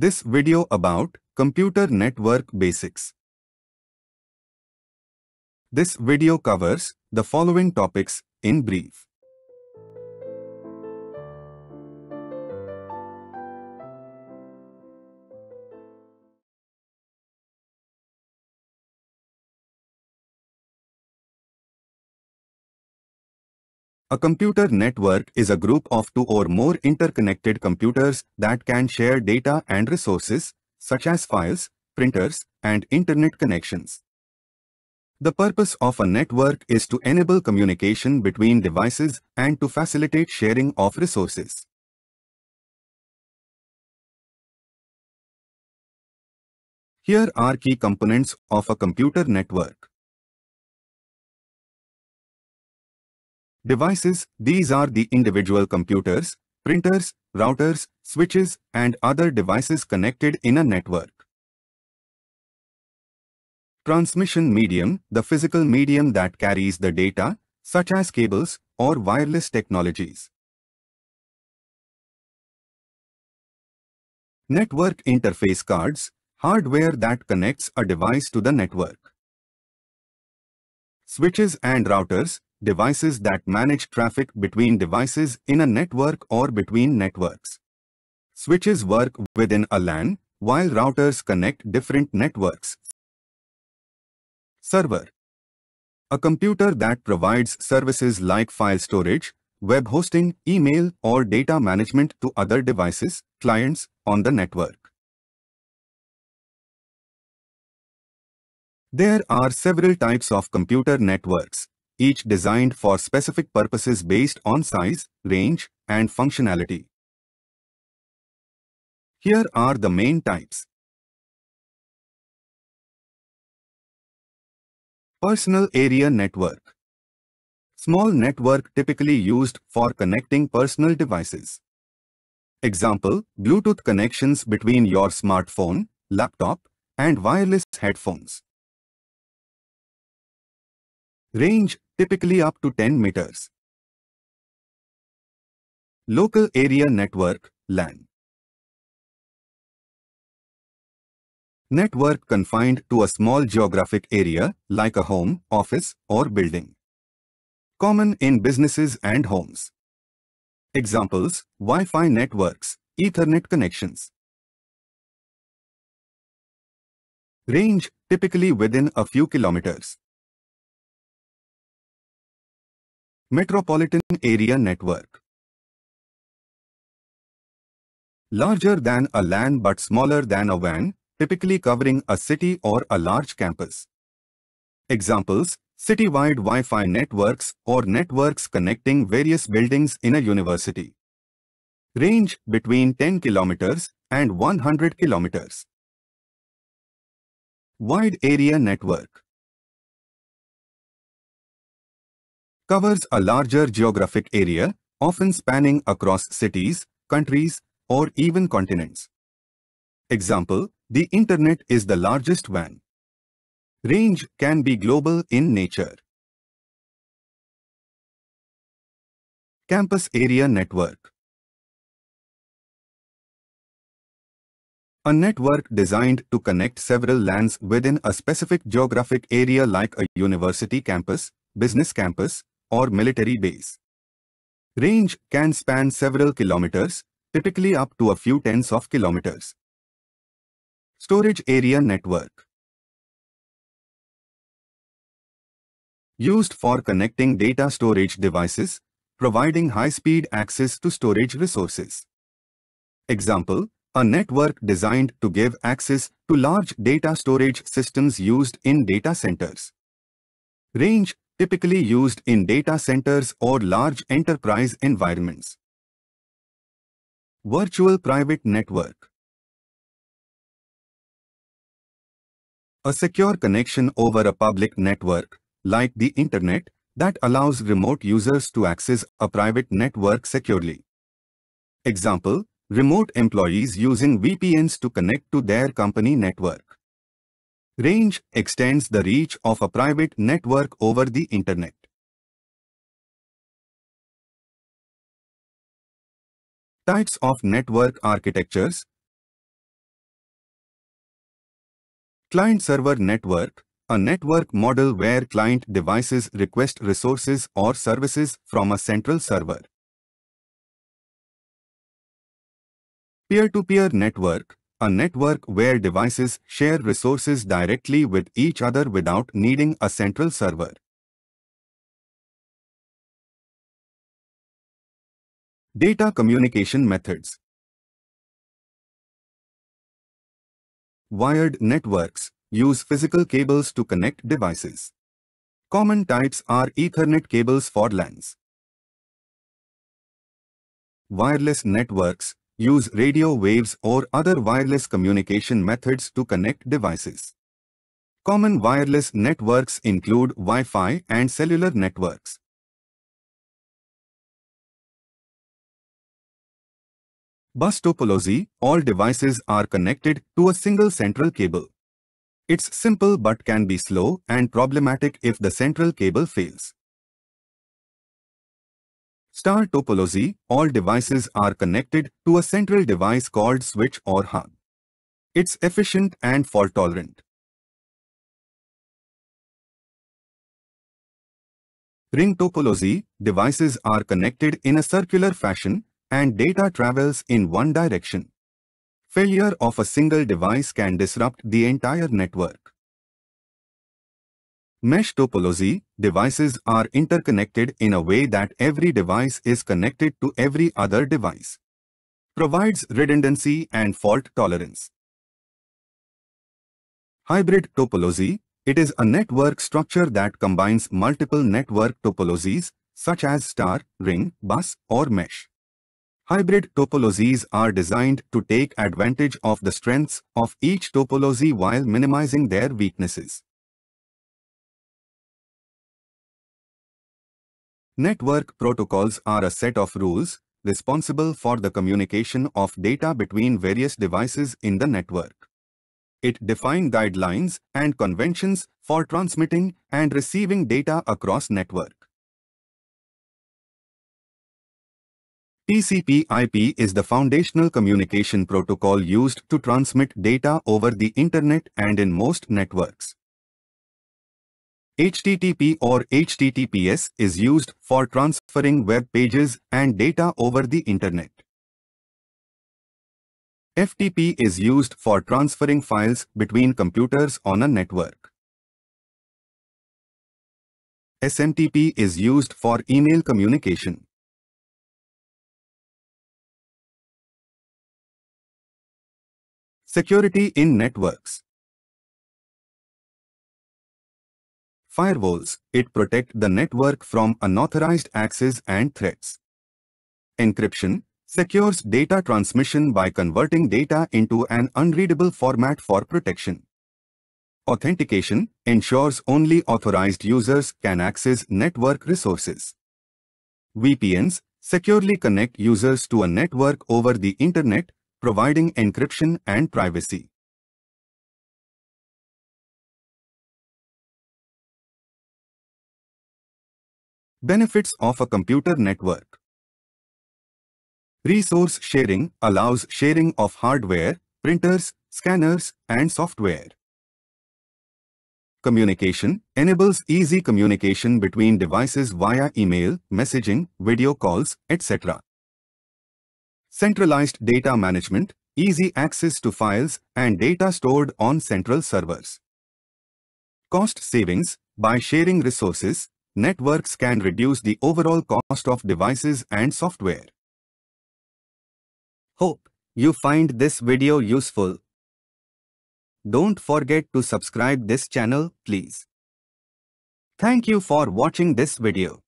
This video about Computer Network Basics. This video covers the following topics in brief. A computer network is a group of two or more interconnected computers that can share data and resources, such as files, printers, and internet connections. The purpose of a network is to enable communication between devices and to facilitate sharing of resources. Here are key components of a computer network. Devices, these are the individual computers, printers, routers, switches, and other devices connected in a network. Transmission medium, the physical medium that carries the data, such as cables or wireless technologies. Network interface cards, hardware that connects a device to the network. Switches and routers, devices that manage traffic between devices in a network or between networks. Switches work within a LAN, while routers connect different networks. Server A computer that provides services like file storage, web hosting, email, or data management to other devices, clients, on the network. There are several types of computer networks, each designed for specific purposes based on size, range, and functionality. Here are the main types. Personal Area Network Small network typically used for connecting personal devices. Example, Bluetooth connections between your smartphone, laptop, and wireless headphones. Range typically up to 10 meters. Local Area Network LAN Network confined to a small geographic area like a home, office or building. Common in businesses and homes. Examples, Wi-Fi networks, Ethernet connections. Range typically within a few kilometers. Metropolitan Area Network Larger than a LAN but smaller than a WAN, typically covering a city or a large campus. Examples, citywide Wi-Fi networks or networks connecting various buildings in a university. Range between 10 kilometers and 100 kilometers. Wide Area Network covers a larger geographic area, often spanning across cities, countries, or even continents. Example, the Internet is the largest WAN. Range can be global in nature. Campus Area Network A network designed to connect several LANs within a specific geographic area like a university campus, business campus, or military base. Range can span several kilometers, typically up to a few tens of kilometers. Storage Area Network Used for connecting data storage devices, providing high-speed access to storage resources. Example, a network designed to give access to large data storage systems used in data centers. Range typically used in data centers or large enterprise environments. Virtual Private Network A secure connection over a public network, like the Internet, that allows remote users to access a private network securely. Example, remote employees using VPNs to connect to their company network. Range extends the reach of a private network over the Internet. Types of network architectures Client-server network, a network model where client devices request resources or services from a central server. Peer-to-peer -peer network, a network where devices share resources directly with each other without needing a central server. Data communication methods Wired networks use physical cables to connect devices. Common types are Ethernet cables for LANs. Wireless networks use radio waves or other wireless communication methods to connect devices. Common wireless networks include Wi-Fi and cellular networks. Bus topology, all devices are connected to a single central cable. It's simple but can be slow and problematic if the central cable fails. Star topology, all devices are connected to a central device called switch or hub. It's efficient and fault-tolerant. Ring topology, devices are connected in a circular fashion and data travels in one direction. Failure of a single device can disrupt the entire network. Mesh topology, devices are interconnected in a way that every device is connected to every other device. Provides redundancy and fault tolerance. Hybrid topology, it is a network structure that combines multiple network topologies such as star, ring, bus or mesh. Hybrid topologies are designed to take advantage of the strengths of each topology while minimizing their weaknesses. Network protocols are a set of rules responsible for the communication of data between various devices in the network. It defines guidelines and conventions for transmitting and receiving data across network. TCP/IP is the foundational communication protocol used to transmit data over the Internet and in most networks. HTTP or HTTPS is used for transferring web pages and data over the Internet. FTP is used for transferring files between computers on a network. SMTP is used for email communication. Security in networks. Firewalls, it protect the network from unauthorized access and threats. Encryption, secures data transmission by converting data into an unreadable format for protection. Authentication ensures only authorized users can access network resources. VPNs securely connect users to a network over the internet providing encryption and privacy. Benefits of a computer network Resource sharing allows sharing of hardware, printers, scanners, and software. Communication enables easy communication between devices via email, messaging, video calls, etc. Centralized data management, easy access to files and data stored on central servers. Cost savings, by sharing resources, networks can reduce the overall cost of devices and software. Hope you find this video useful. Don't forget to subscribe this channel, please. Thank you for watching this video.